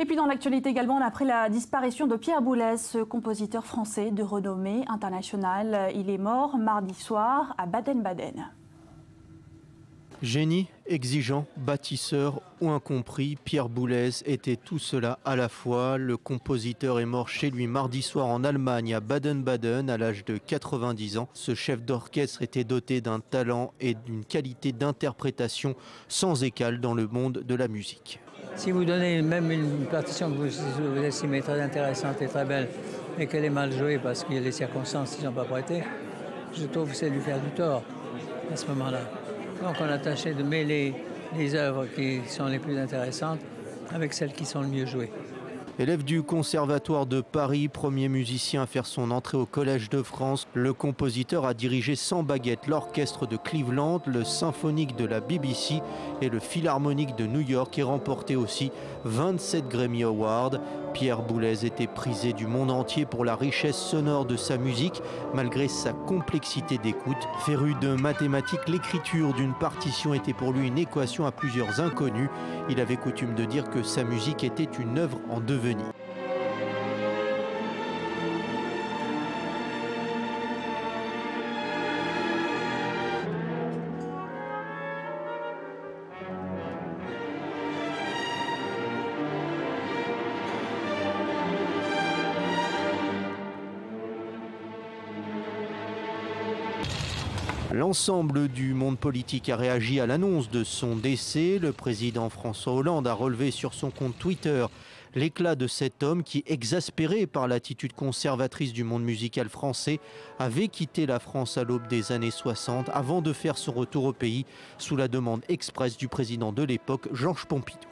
Et puis dans l'actualité également, après la disparition de Pierre Boulez, compositeur français de renommée internationale, il est mort mardi soir à Baden-Baden. Génie, exigeant, bâtisseur ou incompris, Pierre Boulez était tout cela à la fois. Le compositeur est mort chez lui mardi soir en Allemagne à Baden-Baden à l'âge de 90 ans. Ce chef d'orchestre était doté d'un talent et d'une qualité d'interprétation sans égal dans le monde de la musique. Si vous donnez même une partition que vous, estimez très intéressante et très belle et qu'elle est mal jouée parce que les circonstances ne sont pas prêtées, je trouve que c'est lui faire du tort à ce moment-là. Donc on a tâché de mêler les œuvres qui sont les plus intéressantes avec celles qui sont le mieux jouées. Élève du Conservatoire de Paris, premier musicien à faire son entrée au Collège de France, le compositeur a dirigé sans baguette l'orchestre de Cleveland, le symphonique de la BBC et le philharmonique de New York et remporté aussi 27 Grammy Awards. Pierre Boulez était prisé du monde entier pour la richesse sonore de sa musique, malgré sa complexité d'écoute. Féru de mathématiques, l'écriture d'une partition était pour lui une équation à plusieurs inconnus. Il avait coutume de dire que sa musique était une œuvre en devenir. L'ensemble du monde politique a réagi à l'annonce de son décès. Le président François Hollande a relevé sur son compte Twitter l'éclat de cet homme qui, exaspéré par l'attitude conservatrice du monde musical français, avait quitté la France à l'aube des années 60 avant de faire son retour au pays sous la demande expresse du président de l'époque, Georges Pompidou.